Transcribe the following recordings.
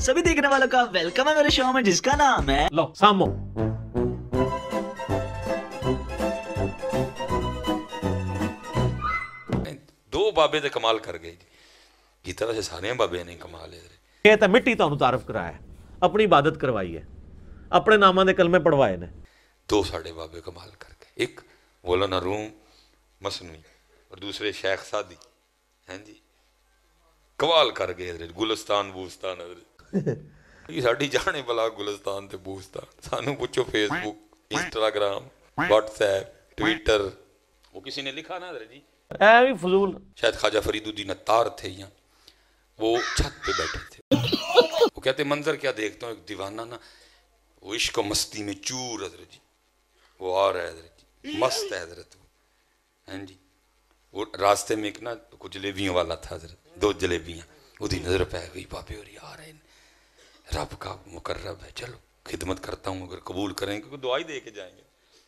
सभी देखने वालों का वेलकम है मेरे शो में जिसका नाम है लो सामो। दो बाबे तो कमाल कर गए जी। तरह से सारे बाबे ने कमाल है तो मिट्टी तो तारफ कराया अपनी इबादत करवाई है। अपने नामा के कलमे पढ़वाए ने। दो साढ़े बाबे कमाल कर गए। एक मौलाना रूम मसनवी और दूसरे शेख सादी। हैं जी। कमाल कर गए गुलस्तान बूस्तान हज़रत ਸਾਡੀ ਜਾਣੇ ਬਲਾ ਗੁਲਸਤਾਨ ਤੇ ਬੂਸਤਾਨ ਸਾਨੂੰ ਪੁੱਛੋ ਫੇਸਬੁੱਕ ਇੰਸਟਾਗ੍ਰਾਮ WhatsApp ट्विटर वो किसी ने लिखा ना हजरत जी ਐ ਵੀ ਫਜ਼ੂਲ शायद ख्वाजा फरीदुद्दीन अत्तार थे यहाँ वो छत पे बैठे थे वो कहते मंजर क्या देखता हूँ एक दीवाना ना वो इश्क और मस्ती में चूर हजरत जी वो आ रहा है हजरत जी मस्त है हजरत वो हैं जी वो रास्ते में एक ना कुछ जलेबियों वाला था हजरत दो जलेबियाँ उसकी नजर पै गई बाबे और आ रहे हैं रब का मुकर्रब है। चलो खिदमत करता हूँ अगर कबूल करेंगे क्योंकि दुआई दे के जाएँगे।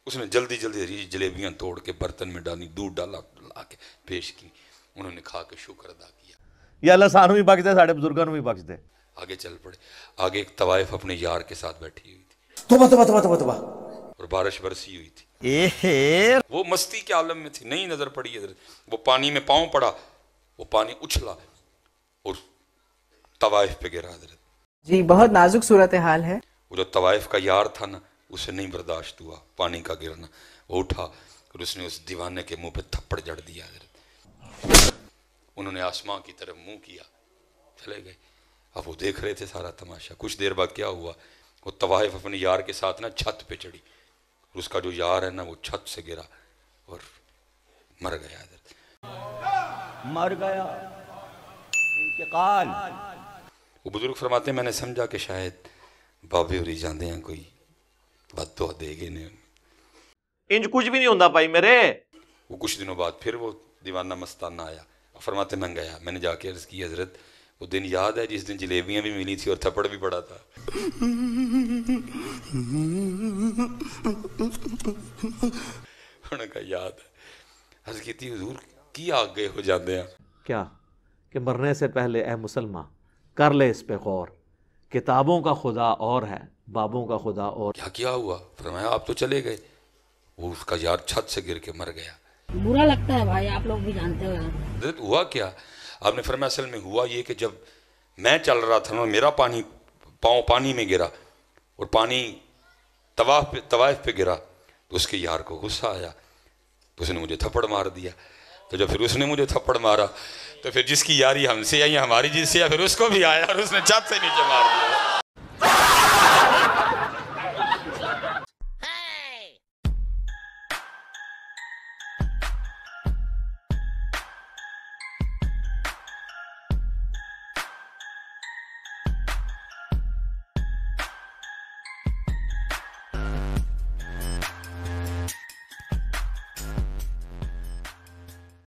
उसने जल्दी जल्दी जलेबियाँ तोड़ के बर्तन में डाली दूध डाला ला के पेश की। उन्होंने खा के शुक्र अदा किया। ये अल्लाह सानू भी बख्श दे साढ़े बुज़ुर्गों भी बख्श दे आगे चल पड़े। आगे एक तवाइफ अपने यार के साथ बैठी हुई थी। तोबा तोबा तोबा तोबा तोबा। और बारिश बरसी हुई थी। वो मस्ती के आलम में थी नहीं नज़र पड़ी इधर। वो पानी में पाँव पड़ा वो पानी उछला और तवाइफ पे गिरा हज़रत जी बहुत नाजुक सूरत हाल है। वो जो तवाइफ का यार था ना उसे नहीं बर्दाश्त हुआ पानी का गिरना। वो उठा और उसने उस दीवाने के मुँह पे थप्पड़ जड़ दिया। हज़रत उन्होंने आसमां की तरफ़ मुँह किया चले गए। अब वो देख रहे थे सारा तमाशा। कुछ देर बाद क्या हुआ? वो तवाइफ अपने यार के साथ ना छत पे चढ़ी। और उसका जो यार है ना वो छत से गिरा और मर गया हज़रत मर गया। इंतकाल। वो बुज़ुर्ग फरमाते हैं मैंने समझा कि शायद बाबे होरी जाते हैं कोई बद तो देगे ने इंज कुछ भी नहीं होता भाई मेरे। वो कुछ दिनों बाद फिर वो दीवाना मस्ताना आया फरमाते मैं गया। मैंने जाके अर्ज़ की हज़रत वो दिन याद है जिस दिन जलेबियाँ भी मिली थी और थप्पड़ भी पड़ा था? उन्होंने कहा याद है। अर्ज़ की हजूर की आगे हो जाते हैं? क्या? कि मरने से पहले ए मुसलमान कर ले इस पे गौर। किताबों का खुदा और है बाबों का खुदा और। क्या क्या हुआ? फरमाया आप तो चले गए। वो उसका यार छत से गिर के मर गया। बुरा लगता है भाई आप लोग भी जानते हो यार। हुआ क्या? आपने फरमाया असल में हुआ ये कि जब मैं चल रहा था ना मेरा पानी पाँव पानी में गिरा और पानी तवाफ पे तवाइफ पे गिरा तो उसके यार को गुस्सा आया। तो उसने मुझे थप्पड़ मार दिया। तो जब फिर उसने मुझे थप्पड़ मारा तो फिर जिसकी यारी हमसे आई, हमारी जिससे या फिर उसको भी आया और उसने छत से नीचे मार दिया।